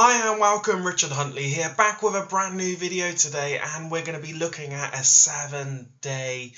Hi and welcome, Richard Huntley here, back with a brand new video today, and we're going to be looking at a seven day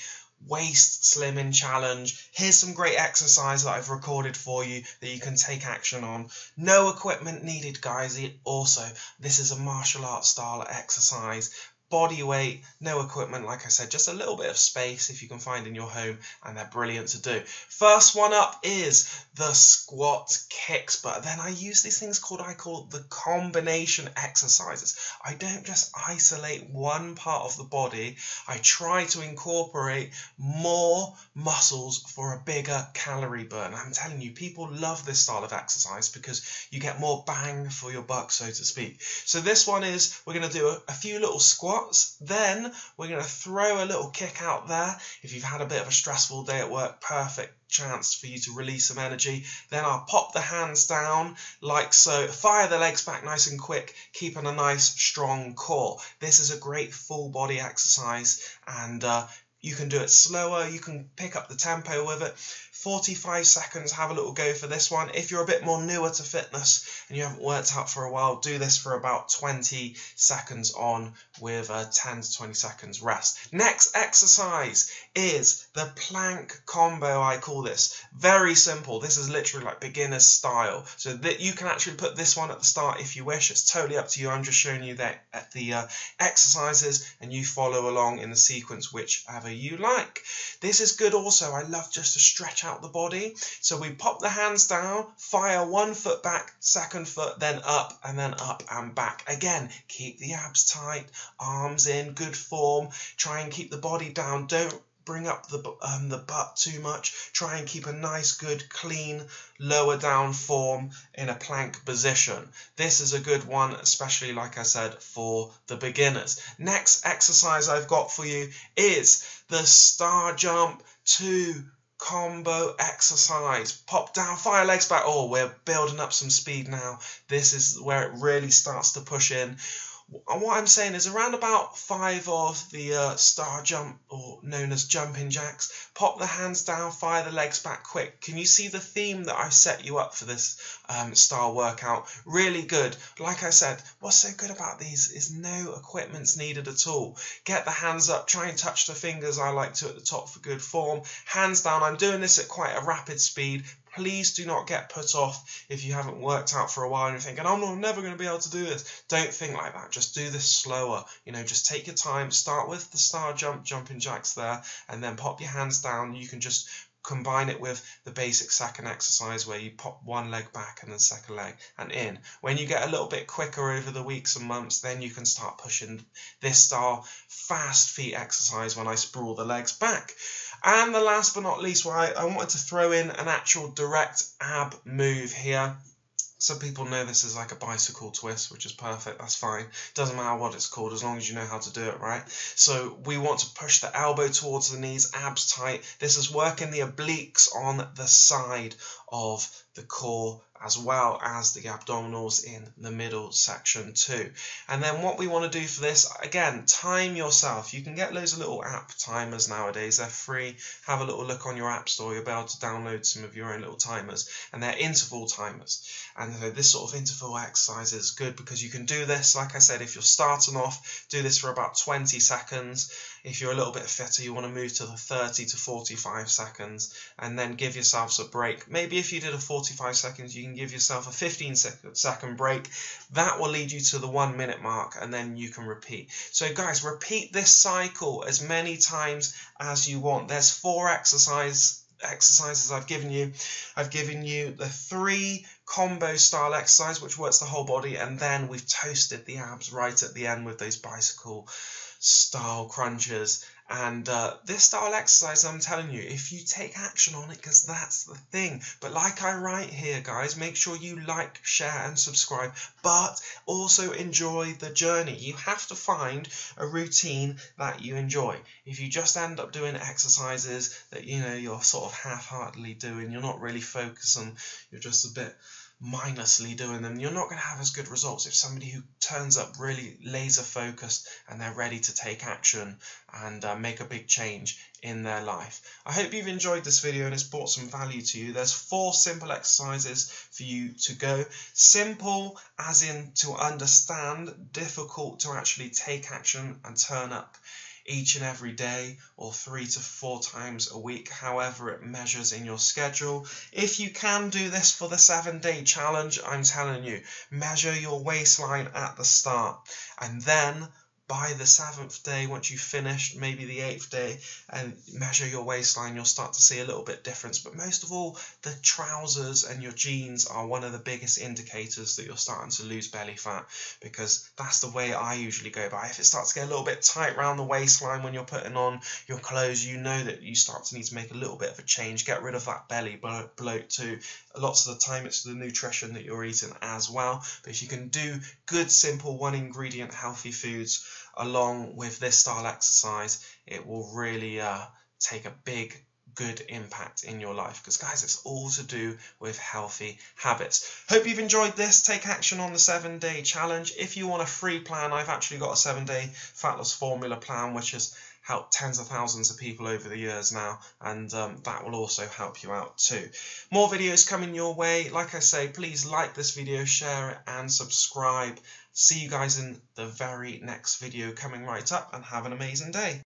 waist slimming challenge. Here's some great exercise that I've recorded for you that you can take action on. No equipment needed, guys. Also, this is a martial arts style exercise body weight, no equipment, like I said, just a little bit of space if you can find in your home, and they're brilliant to do. First one up is the squat kicks, but then I use these things called I call the combination exercises. I don't just isolate one part of the body, I try to incorporate more muscles for a bigger calorie burn. I'm telling you, people love this style of exercise because you get more bang for your buck, so to speak. So this one is we're going to do a, a few little squats Then we're going to throw a little kick out there. If you've had a bit of a stressful day at work, perfect chance for you to release some energy. Then I'll pop the hands down like so. Fire the legs back nice and quick, keeping a nice strong core. This is a great full body exercise and uh, you can do it slower, you can pick up the tempo with it. 45 seconds, have a little go for this one. If you're a bit more newer to fitness and you haven't worked out for a while, do this for about 20 seconds on with a 10 to 20 seconds rest. Next exercise is the plank combo, I call this. Very simple. This is literally like beginner's style. So that you can actually put this one at the start if you wish. It's totally up to you. I'm just showing you that at the uh, exercises and you follow along in the sequence whichever you like. This is good also. I love just to stretch out out the body. So we pop the hands down, fire one foot back, second foot, then up, and then up and back. Again, keep the abs tight, arms in, good form. Try and keep the body down. Don't bring up the um, the butt too much. Try and keep a nice, good, clean, lower down form in a plank position. This is a good one, especially like I said, for the beginners. Next exercise I've got for you is the star jump to combo exercise. Pop down, fire legs back. Oh, we're building up some speed now. This is where it really starts to push in what I'm saying is around about five of the uh, star jump, or known as jumping jacks, pop the hands down, fire the legs back quick. Can you see the theme that I set you up for this um, style workout? Really good. Like I said, what's so good about these is no equipment's needed at all. Get the hands up, try and touch the fingers. I like to at the top for good form. Hands down. I'm doing this at quite a rapid speed please do not get put off if you haven't worked out for a while and you're thinking, oh, I'm never going to be able to do this. Don't think like that. Just do this slower. You know, just take your time. Start with the star jump, jumping jacks there, and then pop your hands down. You can just combine it with the basic second exercise where you pop one leg back and then second leg and in. When you get a little bit quicker over the weeks and months, then you can start pushing this style fast feet exercise when I sprawl the legs back. And the last but not least, I, I wanted to throw in an actual direct ab move here. Some people know this is like a bicycle twist, which is perfect. That's fine. Doesn't matter what it's called as long as you know how to do it right. So we want to push the elbow towards the knees, abs tight. This is working the obliques on the side of the core as well as the abdominals in the middle section too. And then what we want to do for this, again, time yourself. You can get loads of little app timers nowadays. They're free. Have a little look on your app store. You'll be able to download some of your own little timers. And they're interval timers. And so this sort of interval exercise is good because you can do this, like I said, if you're starting off, do this for about 20 seconds. If you're a little bit fitter, you want to move to the 30 to 45 seconds and then give yourselves a break. Maybe if you did a 45 seconds, you can give yourself a 15 second break. That will lead you to the one minute mark and then you can repeat. So, guys, repeat this cycle as many times as you want. There's four exercise exercises I've given you. I've given you the three combo style exercise which works the whole body and then we've toasted the abs right at the end with those bicycle style crunches. And uh, this style exercise, I'm telling you, if you take action on it, because that's the thing. But like I write here, guys, make sure you like, share, and subscribe. But also enjoy the journey. You have to find a routine that you enjoy. If you just end up doing exercises that you know you're sort of half-heartedly doing, you're not really focusing, you're just a bit mindlessly doing them, you're not going to have as good results if somebody who turns up really laser focused and they're ready to take action and uh, make a big change in their life. I hope you've enjoyed this video and it's brought some value to you. There's four simple exercises for you to go. Simple as in to understand, difficult to actually take action and turn up each and every day or three to four times a week, however it measures in your schedule. If you can do this for the seven day challenge, I'm telling you, measure your waistline at the start and then by the seventh day, once you've finished, maybe the eighth day, and measure your waistline, you'll start to see a little bit difference. But most of all, the trousers and your jeans are one of the biggest indicators that you're starting to lose belly fat because that's the way I usually go by. If it starts to get a little bit tight around the waistline when you're putting on your clothes, you know that you start to need to make a little bit of a change, get rid of that belly bloat too. Lots of the time, it's the nutrition that you're eating as well. But if you can do good, simple, one ingredient healthy foods, along with this style exercise, it will really uh, take a big good impact in your life. Because guys it's all to do with healthy habits. Hope you've enjoyed this. Take action on the seven day challenge. If you want a free plan i've actually got a seven day fat loss formula plan which has helped tens of thousands of people over the years now and um, that will also help you out too. More videos coming your way. Like i say please like this video share it and subscribe See you guys in the very next video coming right up and have an amazing day.